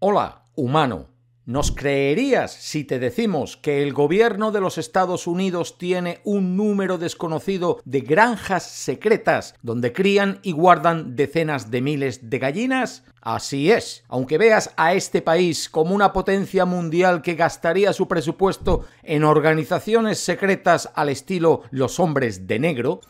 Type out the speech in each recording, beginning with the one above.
Hola, humano. ¿Nos creerías si te decimos que el gobierno de los Estados Unidos tiene un número desconocido de granjas secretas donde crían y guardan decenas de miles de gallinas? Así es, aunque veas a este país como una potencia mundial que gastaría su presupuesto en organizaciones secretas al estilo los hombres de negro,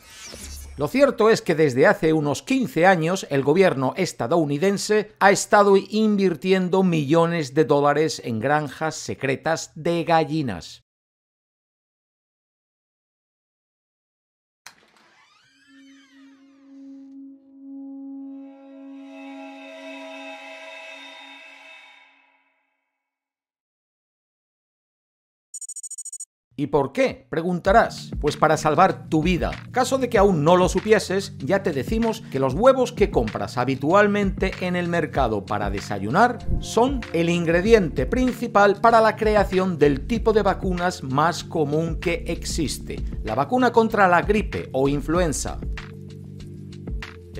lo cierto es que desde hace unos 15 años el gobierno estadounidense ha estado invirtiendo millones de dólares en granjas secretas de gallinas. ¿Y por qué? Preguntarás. Pues para salvar tu vida. Caso de que aún no lo supieses, ya te decimos que los huevos que compras habitualmente en el mercado para desayunar son el ingrediente principal para la creación del tipo de vacunas más común que existe, la vacuna contra la gripe o influenza.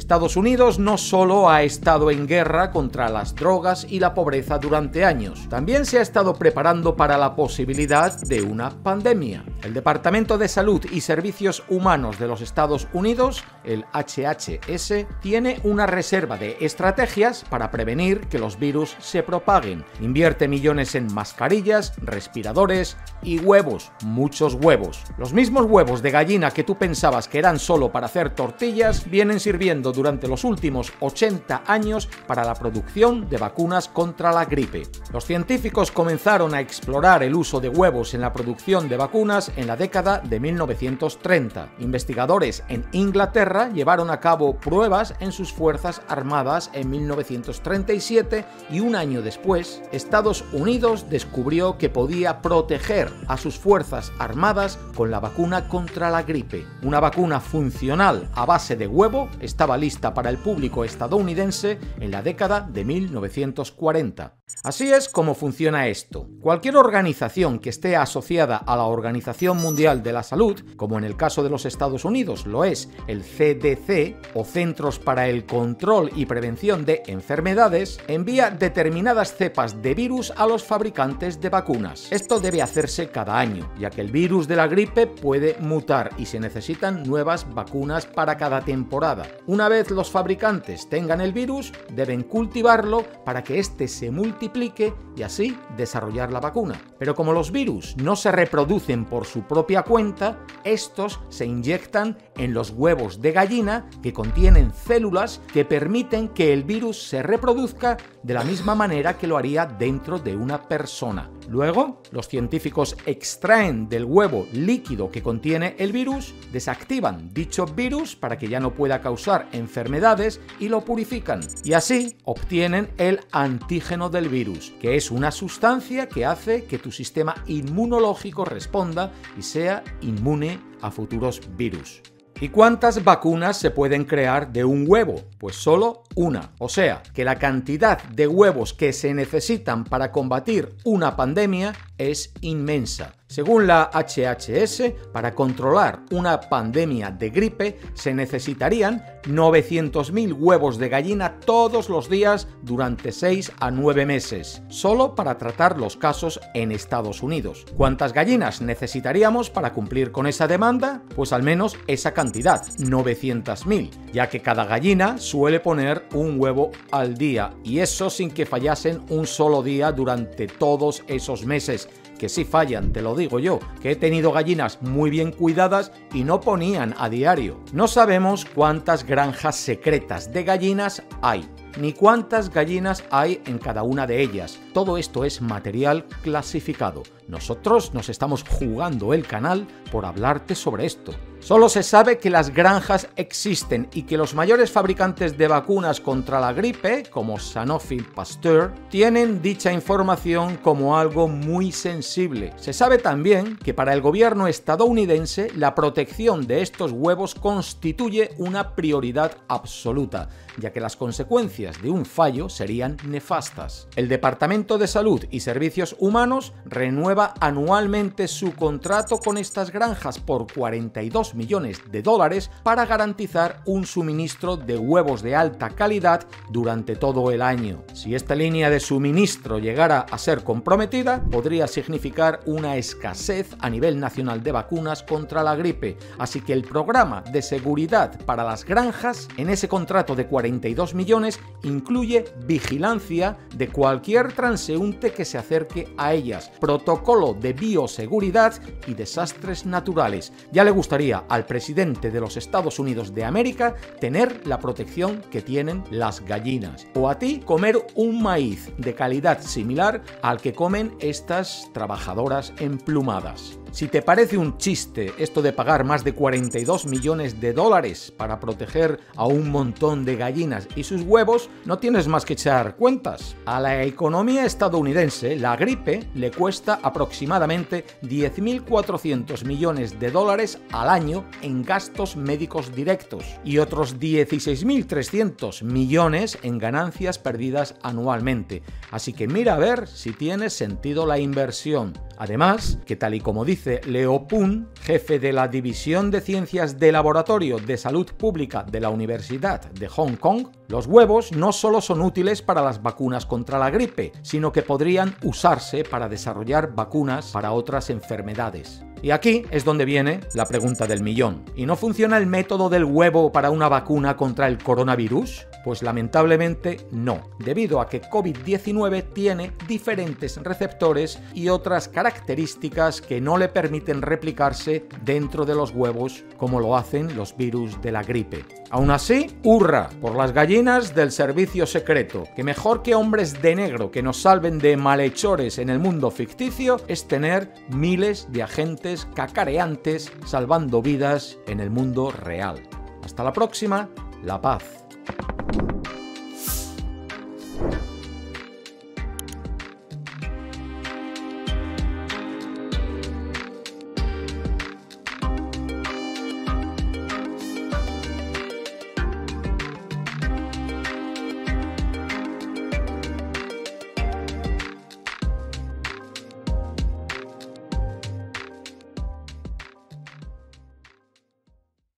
Estados Unidos no solo ha estado en guerra contra las drogas y la pobreza durante años, también se ha estado preparando para la posibilidad de una pandemia. El Departamento de Salud y Servicios Humanos de los Estados Unidos, el HHS, tiene una reserva de estrategias para prevenir que los virus se propaguen. Invierte millones en mascarillas, respiradores y huevos, muchos huevos. Los mismos huevos de gallina que tú pensabas que eran solo para hacer tortillas vienen sirviendo durante los últimos 80 años para la producción de vacunas contra la gripe. Los científicos comenzaron a explorar el uso de huevos en la producción de vacunas en la década de 1930. Investigadores en Inglaterra llevaron a cabo pruebas en sus fuerzas armadas en 1937 y un año después, Estados Unidos descubrió que podía proteger a sus fuerzas armadas con la vacuna contra la gripe. Una vacuna funcional a base de huevo estaba lista para el público estadounidense en la década de 1940. Así es como funciona esto. Cualquier organización que esté asociada a la Organización Mundial de la Salud, como en el caso de los Estados Unidos lo es el CDC o Centros para el Control y Prevención de Enfermedades, envía determinadas cepas de virus a los fabricantes de vacunas. Esto debe hacerse cada año, ya que el virus de la gripe puede mutar y se necesitan nuevas vacunas para cada temporada. Una vez los fabricantes tengan el virus, deben cultivarlo para que éste se multiplique y así desarrollar la vacuna. Pero como los virus no se reproducen por su propia cuenta, estos se inyectan en los huevos de gallina que contienen células que permiten que el virus se reproduzca de la misma manera que lo haría dentro de una persona. Luego, los científicos extraen del huevo líquido que contiene el virus, desactivan dicho virus para que ya no pueda causar enfermedades y lo purifican. Y así obtienen el antígeno del virus, que es una sustancia que hace que tu sistema inmunológico responda y sea inmune a futuros virus. ¿Y cuántas vacunas se pueden crear de un huevo? Pues solo una. O sea, que la cantidad de huevos que se necesitan para combatir una pandemia es inmensa. Según la HHS, para controlar una pandemia de gripe se necesitarían 900.000 huevos de gallina todos los días durante 6 a 9 meses, solo para tratar los casos en Estados Unidos. ¿Cuántas gallinas necesitaríamos para cumplir con esa demanda? Pues al menos esa cantidad, 900.000, ya que cada gallina suele poner un huevo al día, y eso sin que fallasen un solo día durante todos esos meses que sí fallan, te lo digo yo, que he tenido gallinas muy bien cuidadas y no ponían a diario. No sabemos cuántas granjas secretas de gallinas hay, ni cuántas gallinas hay en cada una de ellas. Todo esto es material clasificado. Nosotros nos estamos jugando el canal por hablarte sobre esto. Solo se sabe que las granjas existen y que los mayores fabricantes de vacunas contra la gripe, como Sanofi Pasteur, tienen dicha información como algo muy sensible. Se sabe también que para el gobierno estadounidense la protección de estos huevos constituye una prioridad absoluta. Ya que las consecuencias de un fallo serían nefastas. El Departamento de Salud y Servicios Humanos renueva anualmente su contrato con estas granjas por 42 millones de dólares para garantizar un suministro de huevos de alta calidad durante todo el año. Si esta línea de suministro llegara a ser comprometida, podría significar una escasez a nivel nacional de vacunas contra la gripe, así que el programa de seguridad para las granjas en ese contrato de 42 millones incluye vigilancia de cualquier transeúnte que se acerque a ellas, protocolo de bioseguridad y desastres naturales. Ya le gustaría al presidente de los Estados Unidos de América tener la protección que tienen las gallinas, o a ti comer un maíz de calidad similar al que comen estas trabajadoras emplumadas. Si te parece un chiste esto de pagar más de 42 millones de dólares para proteger a un montón de gallinas y sus huevos, no tienes más que echar cuentas. A la economía estadounidense, la gripe le cuesta aproximadamente 10.400 millones de dólares al año en gastos médicos directos y otros 16.300 millones en ganancias perdidas anualmente. Así que mira a ver si tiene sentido la inversión. Además, que tal y como dice Leo Pun, jefe de la División de Ciencias de Laboratorio de Salud Pública de la Universidad de Hong Kong, los huevos no solo son útiles para las vacunas contra la gripe, sino que podrían usarse para desarrollar vacunas para otras enfermedades. Y aquí es donde viene la pregunta del millón. ¿Y no funciona el método del huevo para una vacuna contra el coronavirus? Pues lamentablemente no, debido a que COVID-19 tiene diferentes receptores y otras características que no le permiten replicarse dentro de los huevos como lo hacen los virus de la gripe. Aún así, hurra por las gallinas del servicio secreto, que mejor que hombres de negro que nos salven de malhechores en el mundo ficticio es tener miles de agentes cacareantes salvando vidas en el mundo real. Hasta la próxima, la paz.